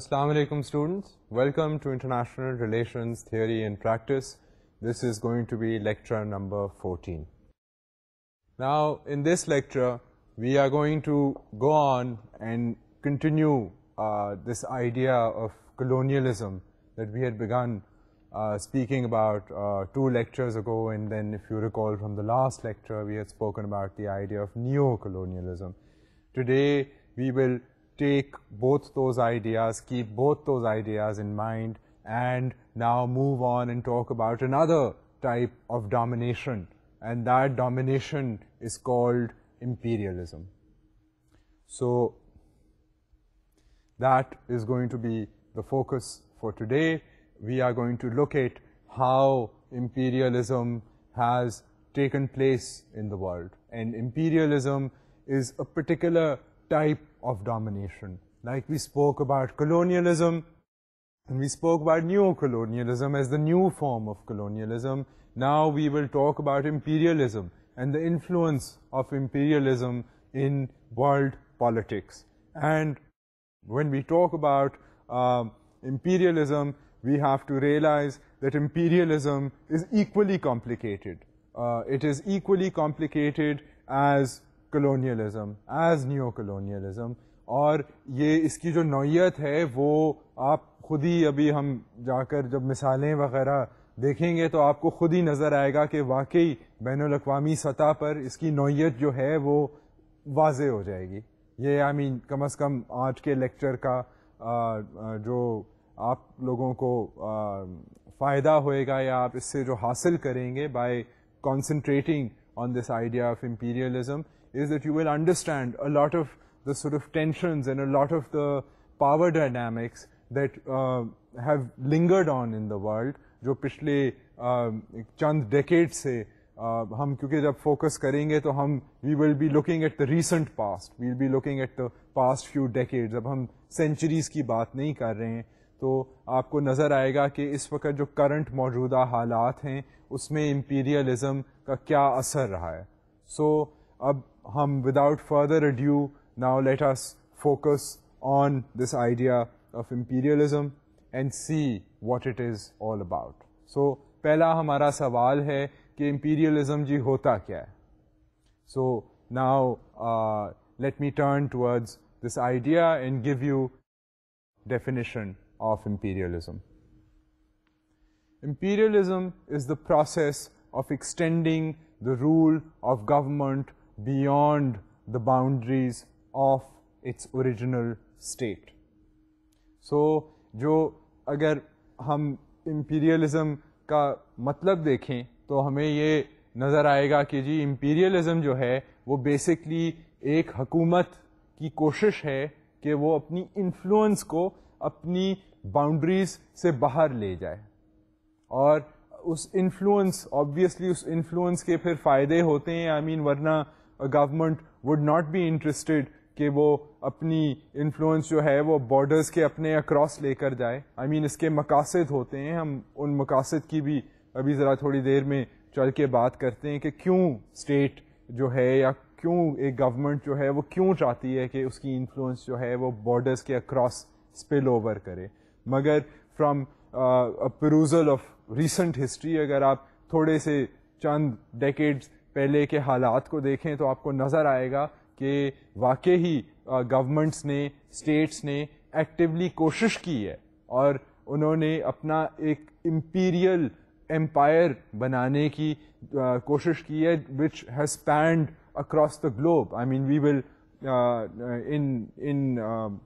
Assalamu alaikum students. Welcome to International Relations Theory and Practice. This is going to be lecture number 14. Now in this lecture we are going to go on and continue uh, this idea of colonialism that we had begun uh, speaking about uh, two lectures ago and then if you recall from the last lecture we had spoken about the idea of neo-colonialism. Today we will take both those ideas, keep both those ideas in mind and now move on and talk about another type of domination and that domination is called imperialism. So that is going to be the focus for today we are going to look at how imperialism has taken place in the world. And imperialism is a particular type of domination. Like we spoke about colonialism, and we spoke about neo-colonialism as the new form of colonialism. Now we will talk about imperialism and the influence of imperialism in world politics. And when we talk about um, imperialism, we have to realize that imperialism is equally complicated. Uh, it is equally complicated as colonialism, as neo-colonialism. और ये इसकी जो नौयत है वो आप खुद ही अभी हम जाकर जब मिसालें वगैरह देखेंगे तो आपको खुद ही नज़र आएगा कि वाकई बैन अवी सतह पर इसकी नौयत जो है वो वाज हो जाएगी ये आई मीन कम अज़ कम आज के लेक्चर का आ, जो आप लोगों को फ़ायदा होएगा या आप इससे जो हासिल करेंगे by concentrating on this idea of imperialism is that you will understand a lot of the sort of tensions and a lot of the power dynamics that uh, have lingered on in the world जो पिछले uh, चंद decade से uh, हम क्योंकि जब focus करेंगे तो हम we will be looking at the recent past we will be looking at the past few decades अब हम सेंचुरीज की बात नहीं कर रहे हैं तो आपको नज़र आएगा कि इस वक्त जो करंट मौजूदा हालात हैं उसमें इम्पीरियलिज़म का क्या असर रहा है। सो so, अब हम without further adieu now let us focus on this idea of imperialism and see what it is all about so पहला हमारा सवाल है कि इम्पीरियलिज़म जी होता क्या है so now let me turn towards this idea and give you definition of imperialism. Imperialism is the process of extending the rule of government beyond the boundaries of its original state. So, जो अगर हम imperialism का मतलब देखें तो हमें ये नज़र आएगा कि जी imperialism जो है वो basically एक हकूमत की कोशिश है कि वो अपनी इन्फ्लुएंस को अपनी बाउंड्रीज से बाहर ले जाए और उस इन्फ्लुएंस ऑब्वियसली उस इन्फ्लुएंस के फिर फ़ायदे होते हैं आई I मीन mean, वरना government would not be interested कि वो अपनी इन्फ्लुएंस जो है वो बॉर्डर्स के अपने अक्रॉस लेकर जाए। आई I मीन mean, इसके मकासद होते हैं। हम उन मकासद की भी अभी ज़रा थोड़ी देर में चल के बात करते हैं कि क्यों स्टेट जो है या क्यों एक गवर्नमेंट जो है वो क्यों चाहती है कि उसकी इन्फ्लुएंस जो है वो बॉर्डर्स के अक्रॉस स्पिल ओवर करे। मगर from perusal of recent history अगर आप थोड़े से चंद डेकेड्स पहले के हालात को देखें तो आपको नज़र आएगा कि वाकई ही गवर्नमेंट्स ने स्टेट्स ने एक्टिवली कोशिश की है और उन्होंने अपना एक इम्पीरियल एम्पायर बनाने की कोशिश की है which has spanned across the globe I mean we will in in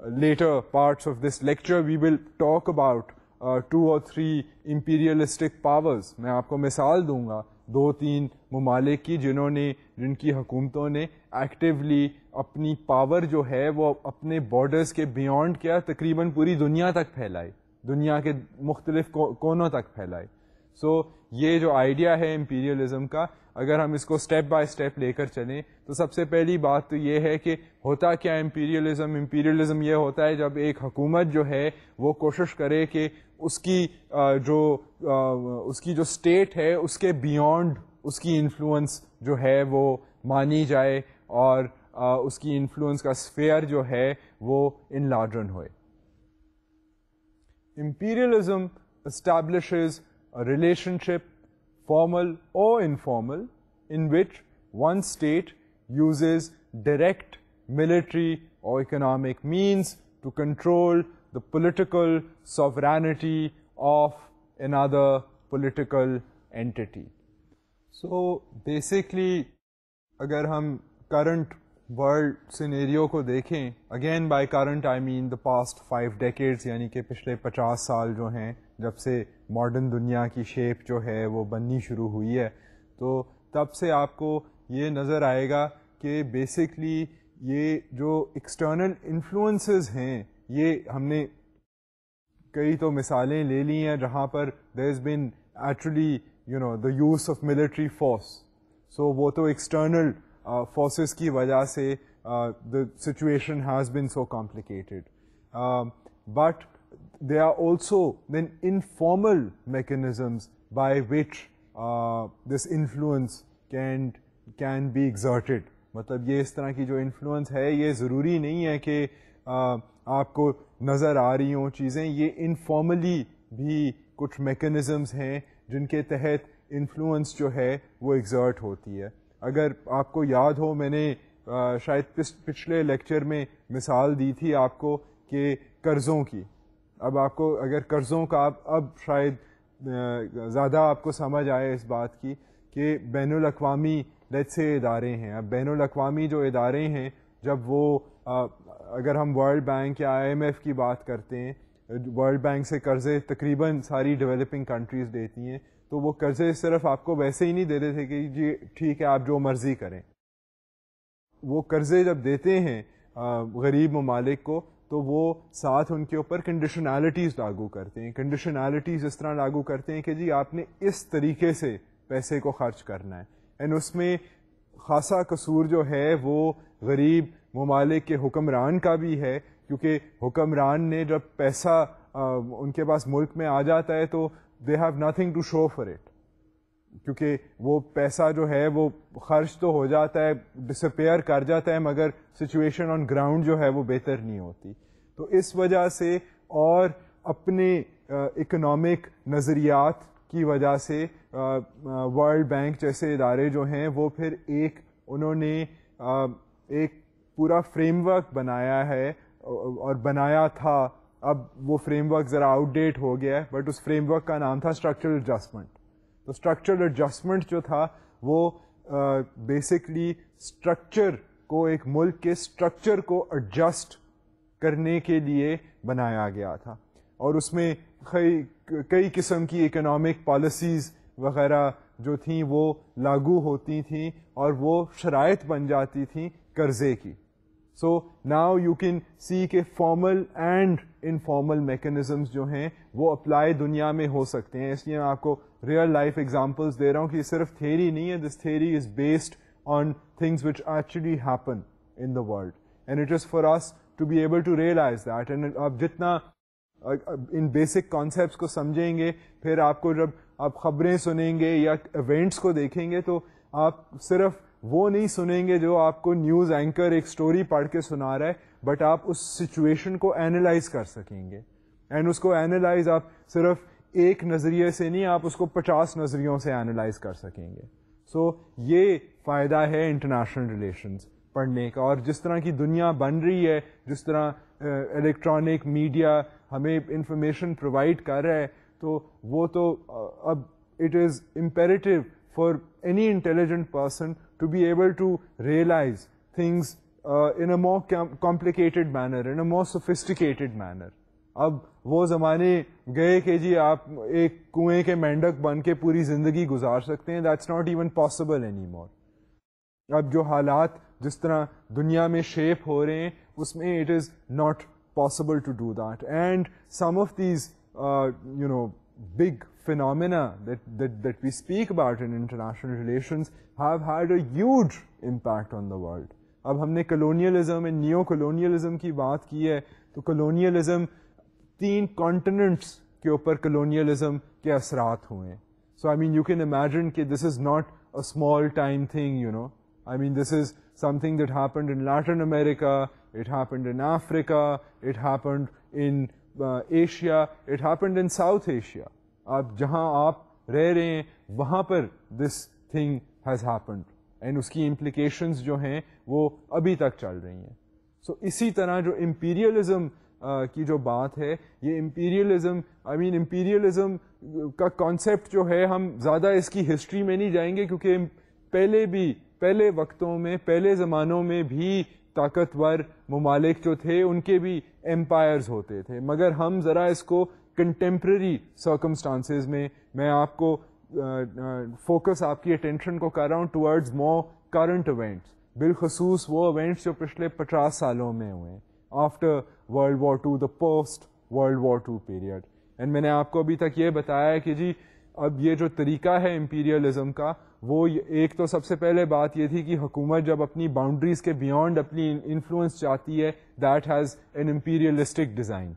later parts of this lecture we will talk about uh, two or three imperialistic powers. मैं आपको मिसाल दूँगा दो तीन ममालिक की जिन्होंने, जिनकी हुकूमतों ने एक्टिवली अपनी पावर जो है, वो अपने बॉर्डर्स के बियॉन्ड क्या, तकरीबन पूरी दुनिया तक फैलाई। दुनिया के मुख्तलिफ़ कोनों तक फैलाई। सो so, ये जो आइडिया है इम्पीरियलिज्म का अगर हम इसको स्टेप बाय स्टेप लेकर चलें तो सबसे पहली बात तो ये है कि होता क्या इम्पीरियलिज्म इम्पीरियलिज्म ये होता है जब एक हुकूमत जो है वो कोशिश करे कि उसकी जो उसकी जो स्टेट है उसके बियॉन्ड उसकी इन्फ्लुएंस जो है वो मानी जाए और उसकी इन्फ्लुएंस का स्फेयर जो है वो इन लार्जन होए। Imperialism establishes a relationship, formal or informal, in which one state uses direct military or economic means to control the political sovereignty of another political entity. So basically, agar hum current world scenario ko dekhein, again by current I mean the past 5 decades, यानी कि पिछले 50 साल जो हैं जब से modern दुनिया की शेप जो है वो बननी शुरू हुई है। तो तब से आपको ये नज़र आएगा कि बेसिकली ये जो एक्सटर्नल इन्फ्लुएंसेस हैं ये हमने कई तो मिसालें ले ली हैं जहाँ पर there is been actually you know the use of military force so वो तो एक्सटर्नल फोर्सेस की वजह से the situation has been so complicated but there are also then informal mechanisms by which uh, this influence can can be exerted. मतलब ये इस तरह की जो इन्फ्लुएंस है ये ज़रूरी नहीं है कि uh, आपको नज़र आ रही हों चीज़ें। ये इनफॉर्मली भी कुछ मेकनिज़म्स हैं जिनके तहत इन्फ्लुएंस जो है वो एग्जर्ट होती है। अगर आपको याद हो मैंने आ, शायद पिछले लेक्चर में मिसाल दी थी आपको कि कर्ज़ों की। अब आपको अगर कर्ज़ों का आप अब शायद ज़्यादा आपको समझ आए इस बात की कि बैन अवी लेट से इदारे हैं। अब बैन अवी जो इदारे हैं जब वो आ, अगर हम वर्ल्ड बैंक या आईएमएफ की बात करते हैं वर्ल्ड बैंक से कर्ज़े तकरीबन सारी डेवलपिंग कंट्रीज़ देती हैं तो वो कर्ज़े सिर्फ़ आपको वैसे ही नहीं देते कि जी ठीक है आप जो मर्ज़ी करें। वो कर्ज़े जब देते हैं गरीब ममालिक को तो वो साथ उनके ऊपर कंडीशनैलिटीज़ लागू करते हैं। कंडीशनैलिटीज़ इस तरह लागू करते हैं कि जी आपने इस तरीके से पैसे को खर्च करना है। एंड उसमें खासा कसूर जो है वो गरीब ममालिक के हुक्मरान का भी है क्योंकि हुक्मरान ने जब पैसा आ, उनके पास मुल्क में आ जाता है तो they have nothing to show for it क्योंकि वो पैसा जो है, वो खर्च तो हो जाता है डिसपेयर कर जाता है, मगर सिचुएशन ऑन ग्राउंड जो है, वो बेहतर नहीं होती। तो इस वजह से और अपने इकोनॉमिक नज़रियात की वजह से वर्ल्ड बैंक जैसे इदारे जो हैं, वो फिर एक, उन्होंने एक पूरा फ्रेमवर्क बनाया है और बनाया था अब वो फ्रेमवर्क ज़रा आउटडेट हो गया है बट उस फ्रेमवर्क का नाम था स्ट्रक्चरल एडजस्टमेंट तो स्ट्रक्चरल एडजस्टमेंट जो था वो बेसिकली uh, स्ट्रक्चर को एक मुल्क के स्ट्रक्चर को एडजस्ट करने के लिए बनाया गया था। और उसमें कई कई किस्म की इकोनॉमिक पॉलिसीज़ वगैरह जो थी वो लागू होती थी और वो शराइत बन जाती थी कर्जे की। So now you can see के फॉर्मल एंड इनफॉर्मल मैकेनिज्म्स जो हैं, वो अप्लाई दुनिया में हो सकते हैं। इसलिए मैं आपको रियल लाइफ एग्जांपल्स दे रहा हूँ कि सिर्फ़ थेरी नहीं है। This theory is based on things which actually happen in the world and it is for us to be able to realise that and आप जितना इन बेसिक कॉन्सेप्ट को समझेंगे, फिर आपको जब आप खबरें सुनेंगे या इवेंट्स को देखेंगे तो आप सिर्फ़ वो नहीं सुनेंगे जो आपको न्यूज़ एंकर एक स्टोरी पढ़ के सुना रहा है बट आप उस सिचुएशन को एनालाइज कर सकेंगे। एंड उसको एनालाइज आप सिर्फ़ एक नज़रिए से नहीं आप उसको पचास नज़रियों से एनालाइज कर सकेंगे। सो so, ये फ़ायदा है इंटरनेशनल रिलेशंस पढ़ने का। और जिस तरह की दुनिया बन रही है जिस तरह इलेक्ट्रॉनिक मीडिया हमें इंफॉर्मेशन प्रोवाइड कर रहा है तो वो तो अब it is imperative for any intelligent person to be able to realize things uh, in a more complicated manner, in a more sophisticated manner. अब वो ज़माने गए कि जी आप एक कुएँ के मेंढक बन के पूरी ज़िंदगी गुजार सकते हैं that's not even possible any more अब जो हालात जिस तरह दुनिया में शेप हो रहे हैं उसमें it is not to do that. And some of these, uh, you know, big phenomena that, that, that we speak about in international relations have had a huge impact on the world. अब हमने colonialism and neo-colonialism की बात की है तो colonialism तीन continents के ऊपर colonialism के असरात हुए हैं So I mean you can imagine that this is not a small time thing, you know. I mean this is something that happened in Latin America, it happened in Africa, it happened in Asia it happened in South Asia आप जहाँ आप रह रहे हैं वहाँ पर this thing has happened and उसकी implications जो हैं वो अभी तक चल रही हैं। सो so, इसी तरह जो इम्पीरियलिज्म की जो बात है ये इम्पीरियलिज्म आई मीन इम्पीरियलिज्म का कॉन्सेप्ट जो है हम ज़्यादा इसकी हिस्ट्री में नहीं जाएँगे क्योंकि पहले भी पहले वक्तों में पहले ज़मानों में भी ताकतवर ममालिक जो थे उनके भी एम्पायर्स होते थे। मगर हम ज़रा इसको कंटेम्प्रेरी सर्कमस्टांसेस में मैं आपको फोकस आपकी अटेंशन को कर रहा हूँ टुवर्ड्स मोर करंट इवेंट्स बिलखसूस वो इवेंट्स जो पिछले पचास सालों में हुए after world war two the post world war two period and मैंने आपको अभी तक ये बताया कि जी, अब ये जो तरीका है इम्पीरियलिज्म का, वो एक तो सबसे पहले बात ये थी कि हुकूमत जब अपनी बाउंड्रीज के बियॉन्ड अपनी इन्फ्लुएंस चाहती है that has an imperialistic design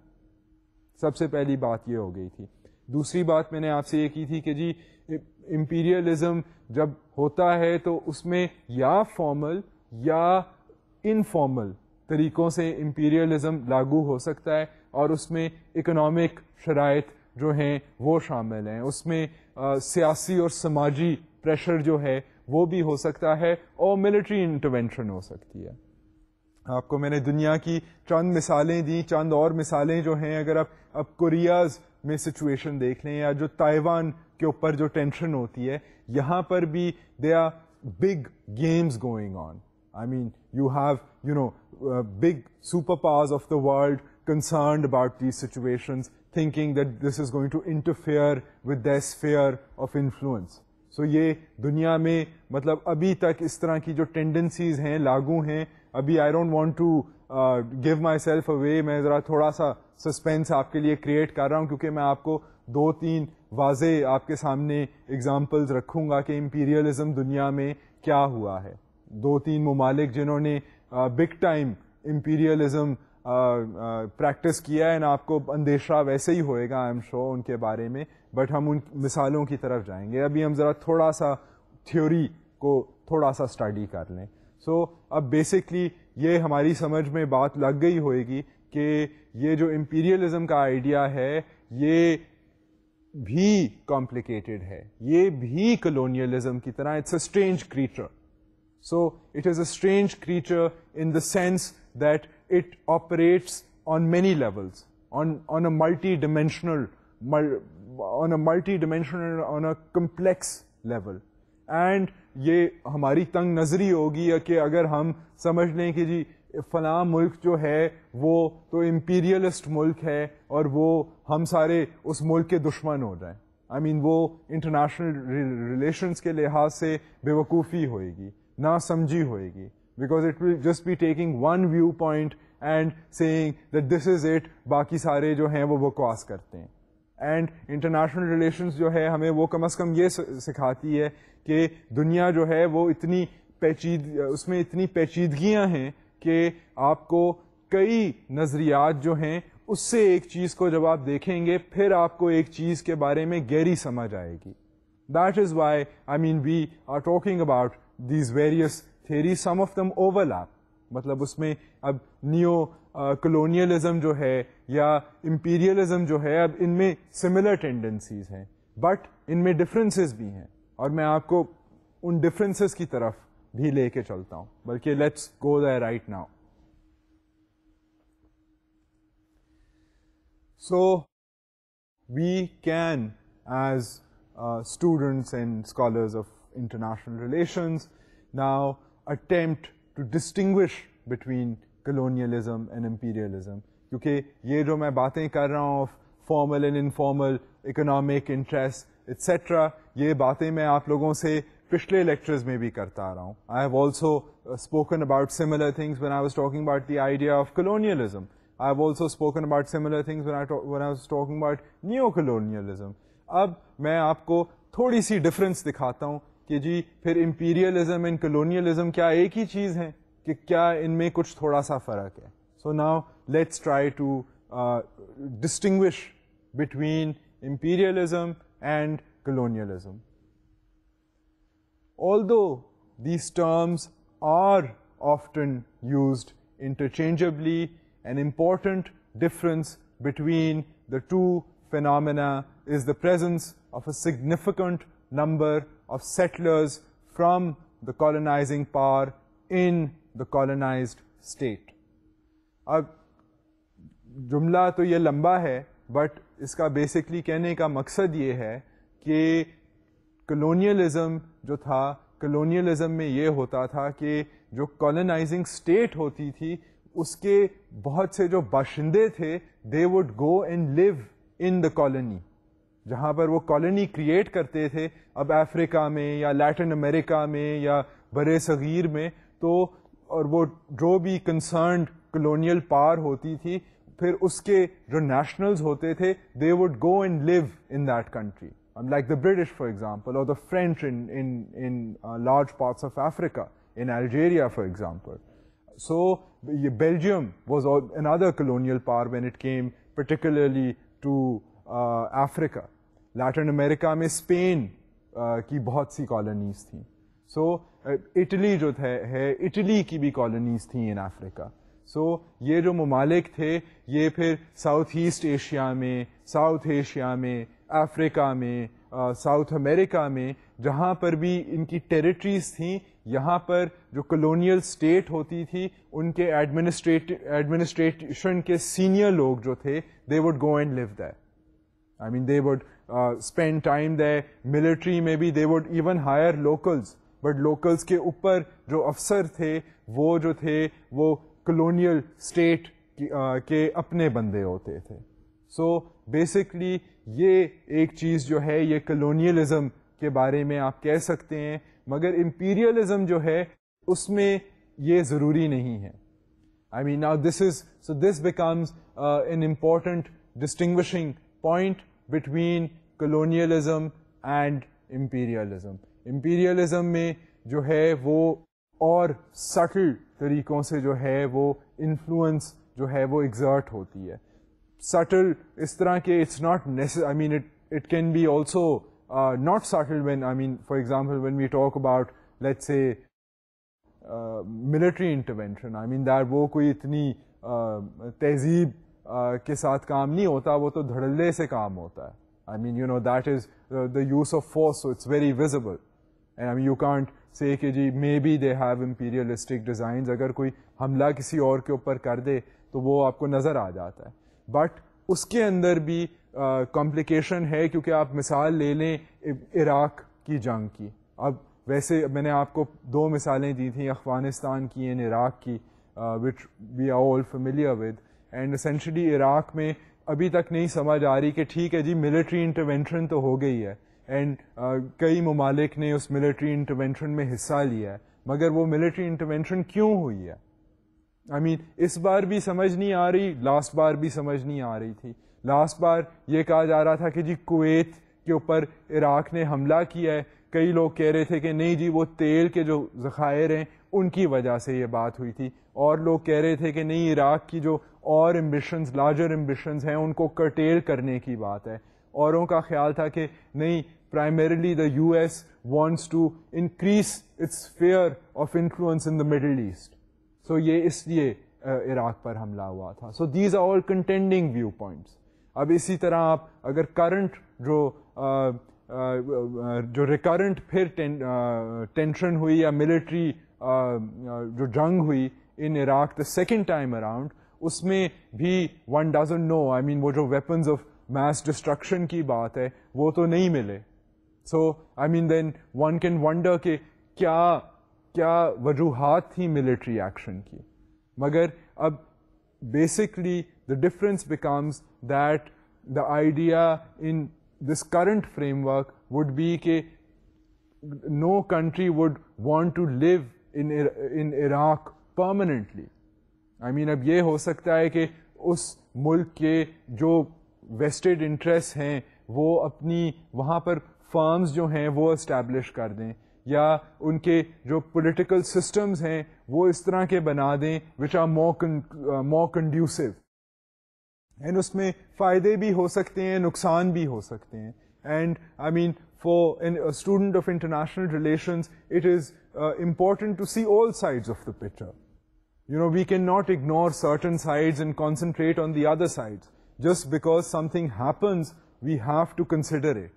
सबसे पहली बात ये हो गई थी। दूसरी बात मैंने आपसे ये की थी कि जी इम्पीरियलिज्म जब होता है तो उसमें या फॉर्मल या इनफॉर्मल तरीक़ों से इम्पीरियलिज्म लागू हो सकता है और उसमें इकोनॉमिक शराइ जो हैं वो शामिल हैं। उसमें आ, सियासी और समाजी प्रेशर जो है वो भी हो सकता है और मिलिट्री इंटरवेंशन हो सकती है। आपको मैंने दुनिया की चंद मिसालें दी चंद और मिसालें जो हैं अगर आप अब कोरियाज में सिचुएशन देख लें या जो ताइवान के ऊपर जो टेंशन होती है यहाँ पर भी they are big games going on I mean you have you know big super powers of the world concerned about these situations, thinking that this is going to interfere with their sphere of influence. so, ये दुनिया में मतलब अभी तक इस तरह की जो टेंडेंसीज हैं लागू हैं अभी I don't want to give myself away मैं ज़रा थोड़ा सा सस्पेंस आपके लिए क्रिएट कर रहा हूँ, क्योंकि मैं आपको दो तीन वाजे आपके सामने एग्जाम्पल्स रखूँगा कि इम्पीरियलिज्म दुनिया में क्या हुआ है। दो तीन ममालिक जिन्होंने बिग टाइम इम्पीरियलिज्म प्रैक्टिस किया है, ना आपको अंदेशा वैसे ही होएगा आई एम श्योर उनके बारे में बट हम उन मिसालों की तरफ़ जाएँगे। अभी हम ज़रा थोड़ा सा थ्योरी को थोड़ा सा स्टडी कर लें। सो so, अब बेसिकली ये हमारी समझ में बात लग गई होएगी कि ये जो इम्पीरियलिज्म का आइडिया है ये भी कॉम्प्लिकेटेड है. ये भी कलोनियलिज्म की तरह it's a strange creature so it is a strange creature in the sense that it operates on many levels, on, on a multi-dimensional, on a multi-dimensional, on a complex level. And ये हमारी तंग नजरी होगी या कि अगर हम समझ लें कि जी फला मुल्क जो है वो तो इम्पीरियलिस्ट मुल्क है और वो हम सारे उस मुल्क के दुश्मन हो जाएँ। आई I मीन mean, वो इंटरनेशनल रिलेशंस के लिहाज से बेवकूफ़ी होएगी ना समझी होएगी। Because it will just be taking one viewpoint and saying that this is it बाकी सारे जो हैं वो बकवास करते हैं। एंड इंटरनेशनल रिलेशंस जो है हमें वो कम अज़ कम ये सिखाती है कि दुनिया जो है वो इतनी पेचीद, उसमें इतनी पेचीदगियाँ हैं कि आपको कई नज़रियात जो हैं, उससे एक चीज़ को जब आप देखेंगे, फिर आपको एक चीज़ के बारे में गहरी समझ आएगी। That is why I mean we are talking about these various theory some of them overlap मतलब उसमें अब नियो कलोनियलिज्म जो है या इम्पीरियलिज्म जो है, अब इनमें सिमिलर टेंडेंसीज हैं बट इनमें डिफरेंसेस भी हैं। और मैं आपको उन डिफरेंसेस की तरफ़ भी लेके चलता हूँ, बल्कि let's go the right now so we can as students and scholars of international relations now attempt to distinguish between colonialism and imperialism. क्योंकि ये जो मैं बातें कर रहा हूँ formal and informal economic interest etcetera ये बातें मैं आप लोगों से पिछले लेक्चर्स में भी करता आ रहा हूँ. I have also spoken about similar things when I was talking about the idea of colonialism. Also spoken about similar things when I, talk, when I was talking about neo-colonialism. अब मैं आपको थोड़ी सी डिफरेंस दिखाता हूँ कि जी फिर imperialism and colonialism क्या एक ही चीज़ है? कि क्या इनमें कुछ थोड़ा सा फ़र्क है so now let's try to distinguish between imperialism and colonialism. Although these terms are often used interchangeably, an important difference between the two phenomena is the presence of a significant number of settlers from the colonizing power in the colonized state. अब जुमला तो ये लंबा है but इसका basically कहने का मकसद ये है कि कलोनियलिज्म जो था कलोनियलिज्म में ये होता था कि जो कॉलोनाइजिंग स्टेट होती थी, उसके बहुत से जो बाशिंदे थे they would go and live in the colony जहाँ पर वो कॉलोनी क्रिएट करते थे, अब अफ्रीका में या लैटिन अमेरिका में या बड़े सगीर में तो और वो जो भी कंसर्न कलोनियल पावर होती थी फिर उसके जो नेशनल्स होते थे they would go and live in that country like the British for example और the French in in in large parts of Africa in Algeria for example so Belgium was another colonial power when it came particularly to uh, Africa. Latin America में Spain uh, की बहुत सी colonies थी सो Italy जो थे, है, Italy की भी colonies थी इन अफ्रीका सो ये जो ममालिक थे, ये फिर साउथ ईस्ट एशिया में साउथ एशिया में अफ्रीका में साउथ अमेरिका में, जहाँ पर भी इनकी टेरिटरीज थी, यहाँ पर जो कलोनियल स्टेट होती थी, उनके एडमिनिस्ट्रेट एडमिनिस्ट्रेशन के सीनियर लोग जो थे they would go and live that I mean they would spend time there military में भी they would even hire locals but locals के ऊपर जो अफसर थे वो जो थे वो कलोनियल स्टेट के अपने बंदे होते थे। सो so, बेसिकली ये एक चीज़ जो है ये कलोनियलिज्म के बारे में आप कह सकते हैं मगर इंपीरियलिज्म जो है उसमें ये ज़रूरी नहीं है। I mean now this is so this becomes an important distinguishing point between colonialism and imperialism imperialism में जो है वो और सटल तरीकों से जो है वो इन्फ्लुएंस जो है वो एग्जर्ट होती है। सटल इस तरह के it's not it can be also not subtle when I mean for example when we talk about let say military intervention I mean that वो कोई इतनी uh, तहजीब uh, के साथ काम नहीं होता वो तो धड़ल्ले से काम होता है। I mean you know that is the use of force it's very visible and I mean you can't say कि जी maybe they have imperialistic design अगर कोई हमला किसी और के ऊपर कर दे तो वो आपको नज़र आ जाता है। बट उसके अंदर भी कॉम्प्लिकेशन uh, है क्योंकि आप मिसाल ले लें इराक की जंग की। अब वैसे मैंने आपको दो मिसालें दी थी अफ़गानिस्तान की एंड इराक की which we are all familiar with and essentially Iraq में अभी तक नहीं समझ आ रही कि ठीक है जी मिलिट्री इंटरवेंशन तो हो गई है। एंड uh, कई ममालिक ने उस मिलिट्री इंटरवेंशन में हिस्सा लिया है मगर वो मिलिट्री इंटरवेंशन क्यों हुई है? आई I मीन mean, इस बार भी समझ नहीं आ रही लास्ट बार भी समझ नहीं आ रही थी। लास्ट बार ये कहा जा रहा था कि जी कुवैत के ऊपर इराक ने हमला किया है। कई लोग कह रहे थे कि नहीं जी वो तेल के जो ज़खायर हैं उनकी वजह से ये बात हुई थी। और लोग कह रहे थे कि नहीं इराक की जो और एम्बिशंस लार्जर एम्बिशंस हैं उनको कर्टेल करने की बात है। औरों का ख्याल था कि नहीं the U S wants to increase its sphere of influence in the Middle East so ये इसलिए इराक पर हमला हुआ था। So these are all contending viewpoints अब इसी तरह आप अगर करंट जो जो रिकरेंट फिर टेंशन हुई या मिलिट्री जो जंग हुई in Iraq the second time around उसमें भी one doesn't know I mean वो जो वेपन्स ऑफ़ मैस डिस्ट्रक्शन की बात है, वो तो नहीं मिले। So I mean then one can wonder के क्या क्या वजूहत थी मिलिट्री एक्शन की। मगर अब basically the difference becomes that the idea in this current framework would be के no country would want to live in in Iraq permanently I mean अब ये हो सकता है कि उस मुल्क के जो वेस्टेड इंटरेस्ट हैं वो अपनी वहाँ पर फर्म्स जो हैं वो इस्टेब्लिश कर दें या उनके जो पॉलिटिकल सिस्टम्स हैं वो इस तरह के बना दें which are more more conducive and उसमें फ़ायदे भी हो सकते हैं नुकसान भी हो सकते हैं and I mean for an student of international relations it is important to see all sides of the picture. You know, we cannot ignore certain sides and concentrate on the other sides. just because something happens, we have to consider it.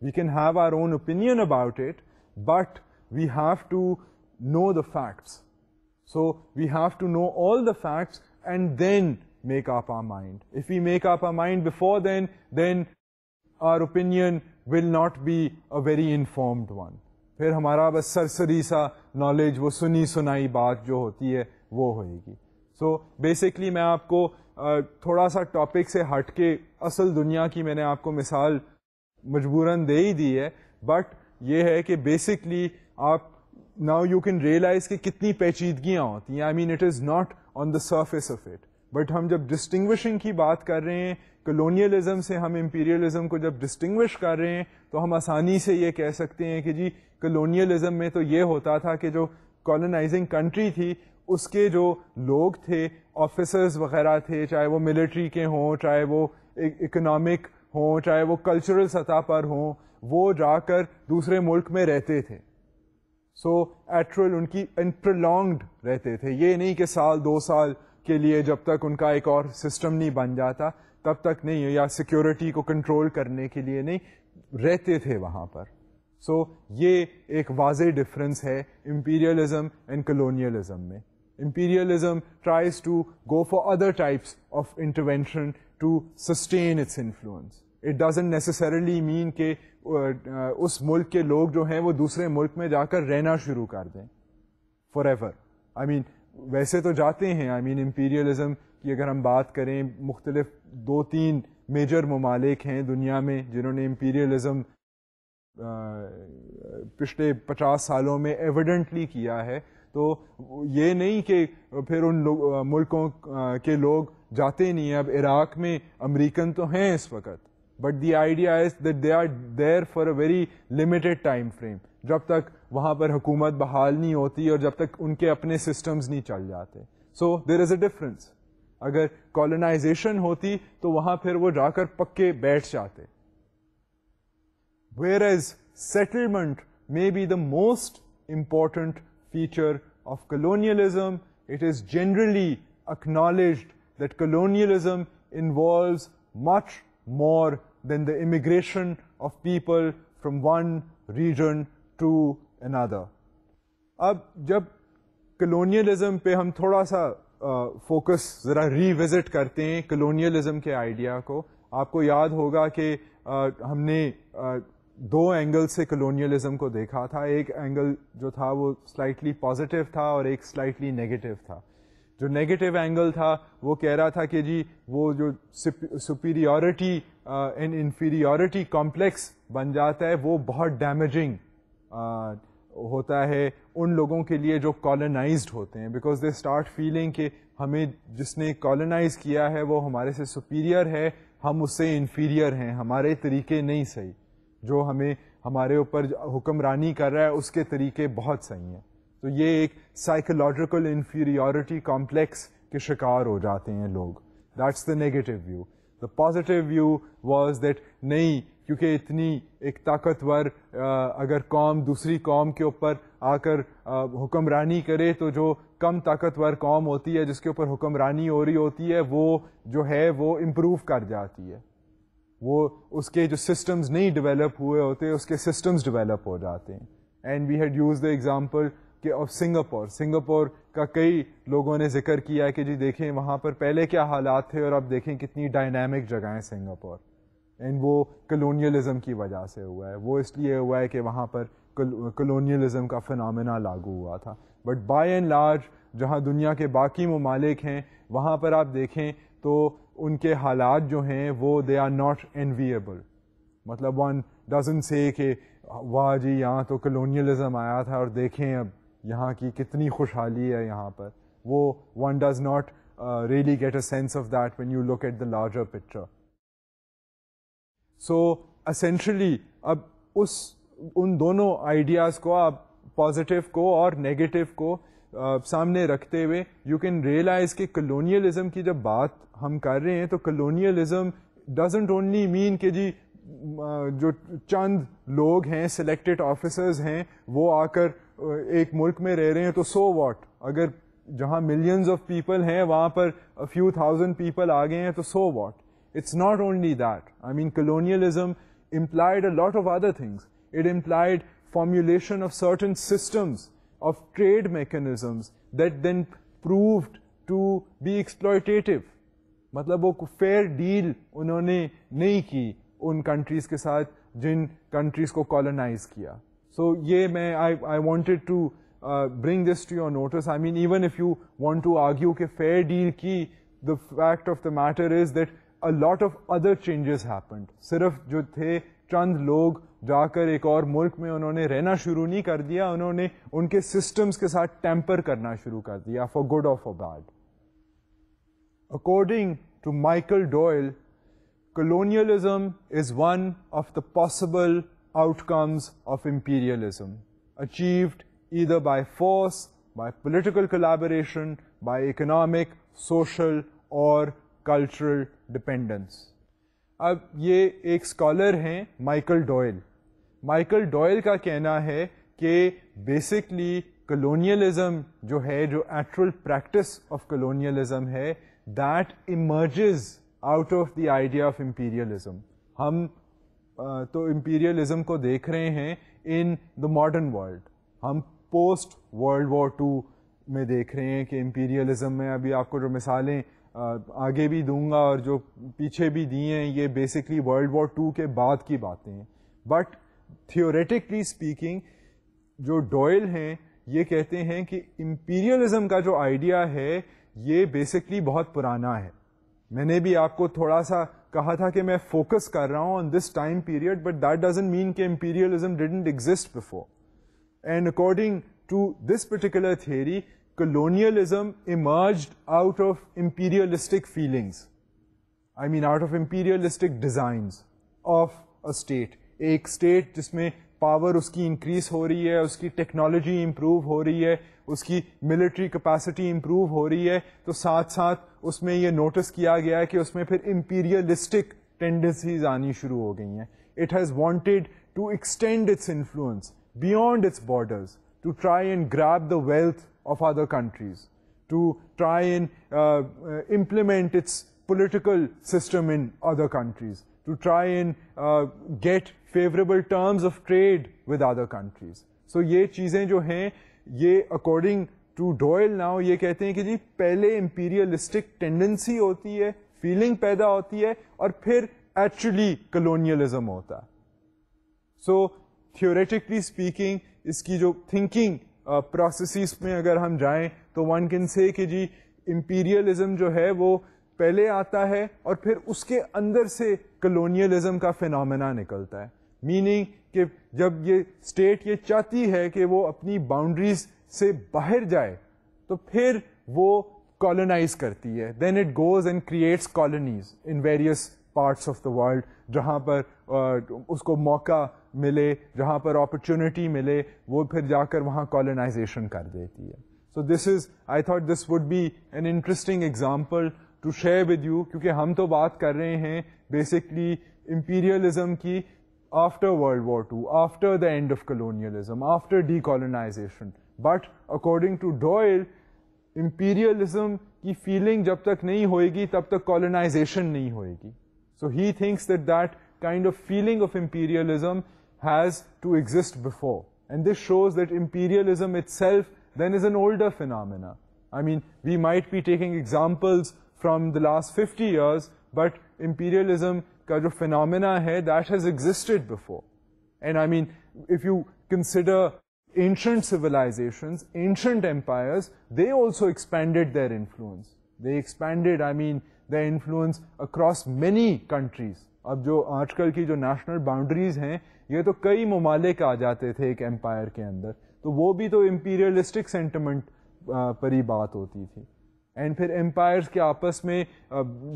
We can have our own opinion about it, but we have to know the facts. So we have to know all the facts and then make up our mind. If we make up our mind before then, then our opinion will not be a very informed one. फिर हमारा बस सरसरी सा knowledge वो सुनी सुनाई बात जो होती है वो होएगी सो so, बेसिकली मैं आपको थोड़ा सा टॉपिक से हट के असल दुनिया की मैंने आपको मिसाल मजबूरन दे ही दी है बट ये है कि बेसिकली आप नाउ यू कैन रियलाइज़ कि कितनी पेचीदगियाँ होती हैं। I mean it is not on the surface of it but हम जब डिस्टिंग्विशिंग की बात कर रहे हैं कलोनियलिज्म से हम इम्पीरियलिज्म को जब डिस्टिंग्विश कर रहे हैं तो हम आसानी से ये कह सकते हैं कि जी कलोनियलिज्म में तो ये होता था कि जो कॉलोनाइजिंग कंट्री थी उसके जो लोग थे ऑफिसर्स वगैरह थे चाहे वो मिलिट्री के हों चाहे वो इकोनॉमिक हों चाहे वो कल्चरल सतह पर हों वो जाकर दूसरे मुल्क में रहते थे। सो so, एट्रल उनकी प्रोलॉन्ग्ड रहते थे। ये नहीं कि साल दो साल के लिए जब तक उनका एक और सिस्टम नहीं बन जाता तब तक नहीं या सिक्योरिटी को कंट्रोल करने के लिए नहीं रहते थे वहाँ पर। सो so, ये एक वाज डिफरेंस है इंपीरियलिज्म एंड कलोनियलिज्म में। Imperialism tries to go for other types of intervention to sustain its influence. It doesn't necessarily mean कि उस मुल्क के लोग जो हैं वो दूसरे मुल्क में जाकर रहना शुरू कर दें फॉर एवर आई मीन वैसे तो जाते हैं। आई मीन इम्पीरियलिज्म की अगर हम बात करें, मुख्तलिफ़ दो तीन मेजर ममालिक हैं दुनिया में, जिन्होंने इम्पीरियलिज्म पिछले पचास सालों में एविडेंटली किया है। तो ये नहीं कि फिर उन मुल्कों के लोग जाते नहीं हैं। अब इराक में अमेरिकन तो हैं इस वक्त but the idea is that they are there for a very limited time frame जब तक वहाँ पर हुकूमत बहाल नहीं होती और जब तक उनके अपने सिस्टम्स नहीं चल जाते। So there is a difference अगर कॉलोनाइजेशन होती तो वहाँ फिर वो जाकर पक्के बैठ जाते। Whereas settlement may be the most important feature of colonialism. It is generally acknowledged that colonialism involves much more than the immigration of people from one region to another. अब जब colonialism पे हम थोड़ा सा फोकस ज़रा revisit करते हैं colonialism के आइडिया को आपको याद होगा कि हमने दो एंगल से कलोनियलिज्म को देखा था। एक एंगल जो था वो स्लाइटली पॉजिटिव था और एक स्लाइटली नेगेटिव था। जो नेगेटिव एंगल था वो कह रहा था कि जी वो जो सुपीरियोरिटी एंड इन्फीरियोरिटी कॉम्प्लेक्स बन जाता है वो बहुत डैमेजिंग uh, होता है उन लोगों के लिए जो कॉलोनाइज्ड होते हैं। बिकॉज़ दे स्टार्ट फीलिंग कि हमें जिसने कॉलोनाइज किया है वो हमारे से सुपीरियर है हम उससे इन्फीरियर हैं हमारे तरीके नहीं सही। जो हमें, हमारे ऊपर हुक्मरानी कर रहा है, उसके तरीके बहुत सही हैं। तो ये एक साइकोलॉजिकल इन्फीरियोरिटी कॉम्प्लेक्स के शिकार हो जाते हैं लोग। That's the negative view the positive view was that नहीं, क्योंकि इतनी एक ताकतवर अगर कौम, दूसरी कौम के ऊपर आकर हुक्मरानी करे तो जो कम ताकतवर कौम होती है, जिसके ऊपर हुक्मरानी हो रही होती है, वो जो है, वो इम्प्रूव कर जाती है। वो उसके जो सिस्टम्स नहीं डेवलप हुए होते, उसके सिस्टम्स डेवलप हो जाते हैं। And we had use the example कि ऑफ़ सिंगापुर सिंगापुर का कई लोगों ने ज़िक्र किया है कि जी देखें, वहाँ पर पहले क्या हालात थे और अब देखें कितनी डायनामिक जगह है सिंगापुर एंड वो कलोनियलिज्म की वजह से हुआ है। वो इसलिए हुआ है कि वहाँ पर कलोनियलिज्म का फिनमिना लागू हुआ था। बट बाय एंड लार्ज जहाँ दुनिया के बाकी ममालिक हैं, वहाँ पर आप देखें तो उनके हालात जो हैं, वो दे आर नॉट एनवीएबल मतलब वन डजन से कि, वाह जी, यहाँ तो कलोनियलिज्म आया था और देखें अब यहाँ की कितनी खुशहाली है यहाँ पर. वो one does not really get a sense of that when you look at the larger picture so essentially अब उस, उन दोनों आइडियाज़ को, आप पॉजिटिव को और नेगेटिव को सामने रखते हुए यू कैन रियलाइज़ कि कलोनियलिज्म की जब बात हम कर रहे हैं तो कलोनियलिज्म डजेंट ओनली मीन कि जी जो चंद लोग हैं सिलेक्टेड ऑफिसर्स हैं वो आकर एक मुल्क में रह रहे हैं तो सो वॉट अगर जहाँ मिलियंस ऑफ़ पीपल हैं वहाँ पर फ्यू थाउज़ेंड पीपल आ गए हैं तो so what it's not only that. I mean, colonialism implied a lot of other things. It implied formulation of certain systems of trade mechanisms that then proved to be exploitative. मतलब वो fair deal उन्होंने नहीं की उन countries के साथ जिन countries को colonise किया। सो so, ये मैं I I wanted to bring this to your notice I mean even if you want to argue के फेयर डील की the fact of the matter is that a lot of other changes happened सिर्फ़ जो थे चंद लोग जाकर एक और मुल्क में उन्होंने रहना शुरू नहीं कर दिया उन्होंने उनके सिस्टम्स के साथ टेम्पर करना शुरू कर दिया फॉर गुड और for bad according to Michael Doyle the possible outcomes of imperialism, achieved either by force, by political collaboration, by economic, social or cultural dependence. अब ये एक स्कॉलर हैं माइकल डॉयल माइकल डॉयल का कहना है कि basically colonialism जो है, जो एक्चुअल प्रैक्टिस ऑफ़ कलोनियलिज्म है that emerges out of the idea of imperialism हम तो इंपीरियलिज्म को देख रहे हैं इन द मॉडर्न वर्ल्ड हम पोस्ट वर्ल्ड वॉर टू में देख रहे हैं कि इंपीरियलिज्म में अभी आपको जो मिसालें आगे भी दूँगा और जो पीछे भी दिए हैं, ये बेसिकली वर्ल्ड वॉर टू के बाद की बातें हैं. बट थियोरेटिकली स्पीकिंग जो डॉयल हैं, ये कहते हैं कि इंपीरियलिज्म का जो आइडिया है, ये बेसिकली बहुत पुराना है मैंने भी आपको थोड़ा सा कहा था कि मैं फोकस कर रहा हूँ on this time period but that doesn't mean कि imperialism didn't exist before and according to this particular theory colonialism emerged out of imperialistic feelings. I mean, out of imperialistic designs of a state. एक state जिसमें power उसकी increase हो रही है उसकी technology improve हो रही है उसकी मिलिट्री कैपेसिटी इंप्रूव हो रही है तो साथ साथ उसमें ये नोटिस किया गया है कि उसमें फिर इंपीरियलिस्टिक टेंडेंसीज आनी शुरू हो गई हैं। It has wanted to extend its influence beyond its borders to try and grab the wealth of other countries, to try and uh, uh, implement its political system in other countries, to try and uh, get favorable terms of trade with other countries. So ये चीज़ें जो हैं ये according to Doyle now ये कहते हैं कि जी पहले imperialistic tendency होती है feeling पैदा होती है और फिर actually colonialism होता है so theoretically speaking इसकी जो थिंकिंग प्रोसेसिस uh, में अगर हम जाएँ तो वन कैन से कि जी इंपीरियलिज्म जो है वो पहले आता है और फिर उसके अंदर से कलोनियलिज्म का फिनोमेना निकलता है मीनिंग कि जब ये स्टेट ये चाहती है कि वो अपनी बाउंड्रीज से बाहर जाए तो फिर वो कॉलोनाइज करती है। Then it goes and creates colonies in various parts of the world जहाँ पर उसको मौका मिले, जहाँ पर अपॉर्चुनिटी मिले, वो फिर जाकर वहाँ कॉलोनाइजेशन कर देती है। So this is I thought this would be an interesting example to share with you क्योंकि हम तो बात कर रहे हैं बेसिकली इंपीरियलिज्म की after World War II, after the end of colonialism, after decolonization. But according to Doyle, imperialism की feeling जब तक नहीं होएगी तब तक colonization नहीं होएगी. So he thinks that that kind of feeling of imperialism has to exist before. And this shows that imperialism itself then is an older phenomena. I mean, we might be taking examples from the last 50 years, but imperialism ka jo phenomena hai, that has existed before. And I mean, if you consider ancient civilizations, ancient empires, they also expanded their influence. They expanded, I mean, their influence across many countries. अब जो आजकल की जो national boundaries हैं ये तो कई ममालिक आ जाते थे एक एम्पायर के अंदर तो वो भी तो इम्पीरियलिस्टिक सेंटिमेंट पर ही बात होती थी एंड फिर एम्पायर्स के आपस में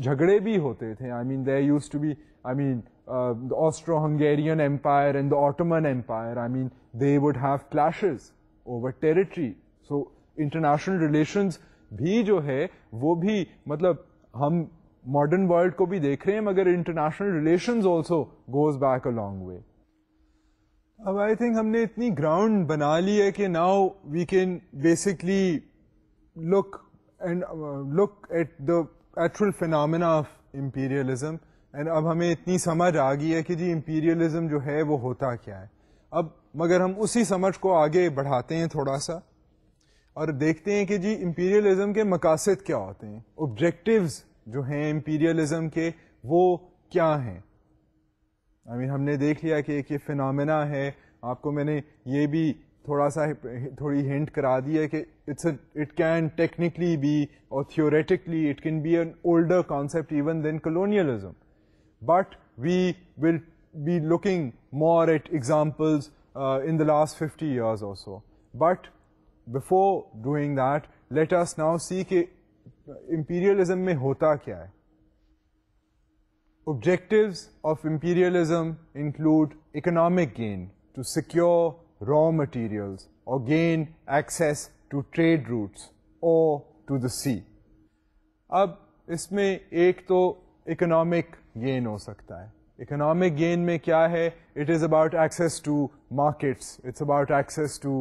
झगड़े भी होते थे. I mean they use to be I mean Austro Hungarian empire and the Ottoman empire I mean they would have clashes over territory so international relations भी जो है, वो भी मतलब हम मॉडर्न वर्ल्ड को भी देख रहे हैं, मगर international relations also goes back a long way अब आई थिंक हमने इतनी ग्राउंड बना ली है कि now we can basically look and look at the actual phenomena of imperialism. And अब हमें इतनी समझ आ गई है कि जी इंपीरियलिज्म जो है वो होता क्या है। अब मगर हम उसी समझ को आगे बढ़ाते हैं थोड़ा सा और देखते हैं कि जी इंपीरियलिज्म के मकासद क्या होते हैं। ऑब्जेक्टिव्स जो हैं इंपीरियलिज्म के वो क्या हैं? आई I mean, हमने देख लिया कि एक ये फिनमिना है। आपको मैंने ये भी थोड़ा सा थोड़ी हिंट करा दी है कि इट्स इट कैन टेक्निकली और theoretically it can be an older concept even than colonialism will be looking more at examples uh, in the last 50 years or so. But before doing that, let us now see कि imperialism में होता क्या है Objectives of imperialism include economic gain to secure raw materials or gain access to trade routes or to the sea. अब इसमें एक तो economic gain हो सकता है इकोनॉमिक गेन में क्या है it is about access to markets it's about access to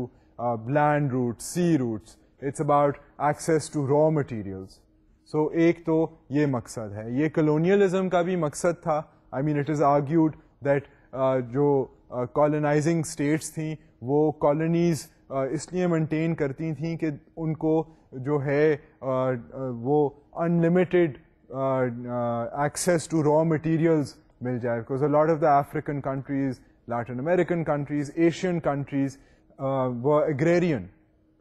land routes sea routes it's about access to raw materials so एक तो ये मकसद है ये कलोनियलिज्म का भी मकसद था I mean it is argued that जो colonising uh, states थी वो कॉलोनीज uh, इसलिए मेंटेन करती थी कि उनको जो है uh, वो unlimited access to raw materials mil jaye because a lot of the African countries, Latin American countries, Asian countries uh, were agrarian.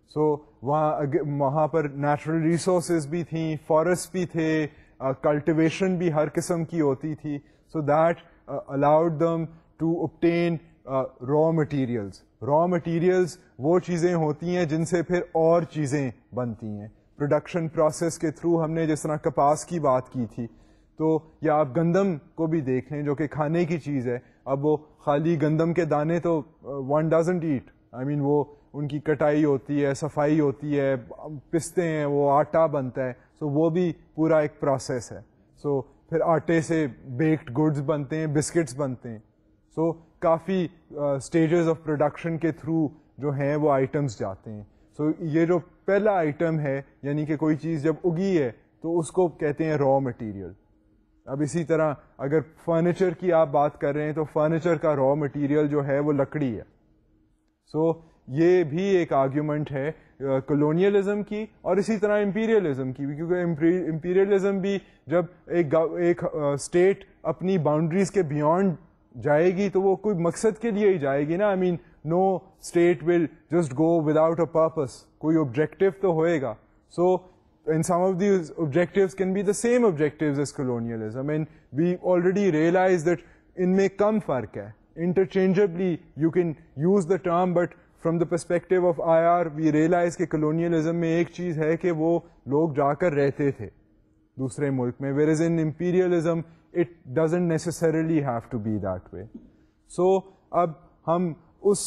So वहाँ पर natural resources भी थी, forests भी थे, uh, cultivation भी हर किस्म की होती थी. That uh, allowed them to obtain raw materials. Raw materials वो चीज़ें होती हैं जिनसे फिर और चीज़ें बनती हैं। प्रोडक्शन प्रोसेस के थ्रू हमने जिस तरह कपास की बात की थी तो या आप गंदम को भी देख लें जो कि खाने की चीज़ है। अब वो खाली गंदम के दाने तो one doesn't eat I mean वो उनकी कटाई होती है सफ़ाई होती है पिसते हैं वो आटा बनता है। सो so वो भी पूरा एक प्रोसेस है। सो so, फिर आटे से बेक्ड गुड्स बनते हैं बिस्किट्स बनते हैं। सो so, काफ़ी स्टेजेस ऑफ़ प्रोडक्शन के थ्रू जो हैं वो आइटम्स जाते हैं। सो so, ये जो पहला आइटम है यानी कि कोई चीज़ जब उगी है तो उसको कहते हैं रॉ मटेरियल अब इसी तरह अगर फर्नीचर की आप बात कर रहे हैं तो फर्नीचर का रॉ मटेरियल जो है वो लकड़ी है। सो so, ये भी एक आर्ग्यूमेंट है कॉलोनियलिज्म uh, की और इसी तरह इंपीरियलिज्म की भी क्योंकि इंपीरियलिज्म भी जब एक एक स्टेट uh, अपनी बाउंड्रीज के बियॉन्ड जाएगी तो वो कोई मकसद के लिए ही जाएगी ना I mean no state will just go without a purpose कोई ऑब्जेक्टिव तो होएगा so some of these objectives can be the same objectives as colonialism and we already realize that इनमें कम फ़र्क है interchangeably you can use the term but from the perspective of IR we realize कि colonialism में एक चीज़ है कि वो लोग जाकर रहते थे दूसरे मुल्क में whereas in imperialism it doesn't necessarily have to be that way. So, अब हम उस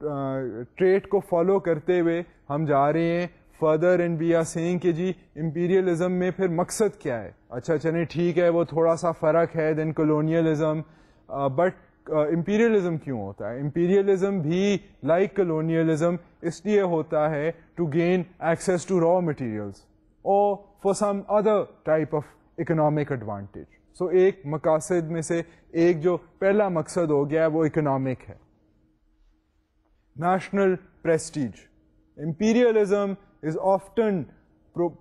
ट्रेट को फॉलो करते हुए हम जा रहे हैं further and we are saying कि जी इंपीरियलिज्म में फिर मकसद क्या है? अच्छा चले, ठीक है, वो थोड़ा सा फ़र्क है देन कॉलोनियलिज्म बट इंपीरियलिज्म क्यों होता है? इंपीरियलिज्म भी लाइक कॉलोनियलिज्म इसलिए होता है to gain access to raw materials और for some other type of economic advantage so एक मकासद में से एक जो पहला मकसद हो गया वो इकोनॉमिक है often